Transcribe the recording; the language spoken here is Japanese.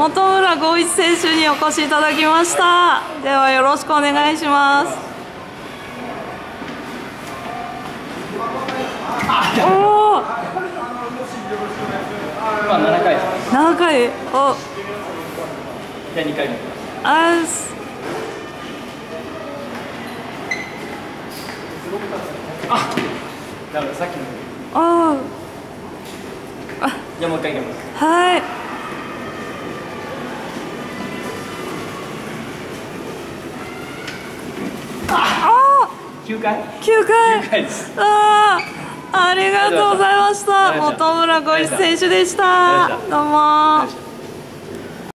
本村剛一選手にお越しいただきました。ではよろしくお願いします。おおまあ7回。7回お。じゃあ2回目。あすダメださっきの。おー。じゃあもう一回いきます。はい9回？9回。9回です。あーありがとうございました。ありがとうございました本村浩一選手でした。どうも